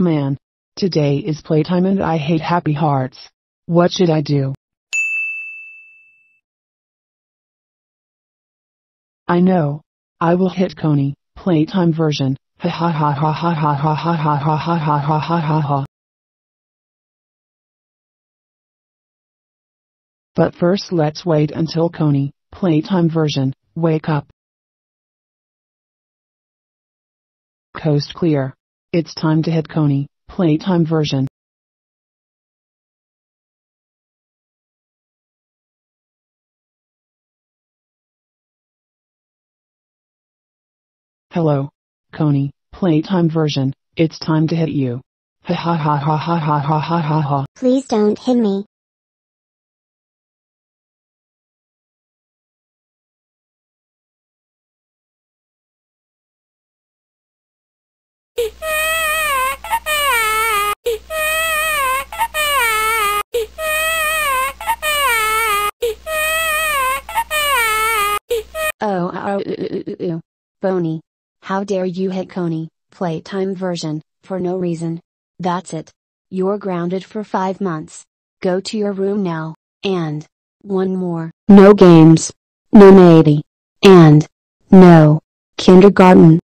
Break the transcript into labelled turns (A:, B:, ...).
A: Man. Today is playtime and I hate happy hearts. What should I do? I know. I will hit Coney, playtime version, ha ha ha ha ha ha ha ha ha ha ha ha ha ha ha ha. But first let's wait until Coney, playtime version, wake up. Coast clear. It's time to hit Coney, playtime version. Hello. Coney, playtime version, it's time to hit you. Ha ha ha ha ha ha ha ha ha.
B: Please don't hit me.
C: Oh, oh, ooh, ooh. Boney. How dare you hit Coney, playtime version, for no reason. That's it. You're grounded for five months. Go to your room now, and, one more. No games. No matey. And, no, kindergarten.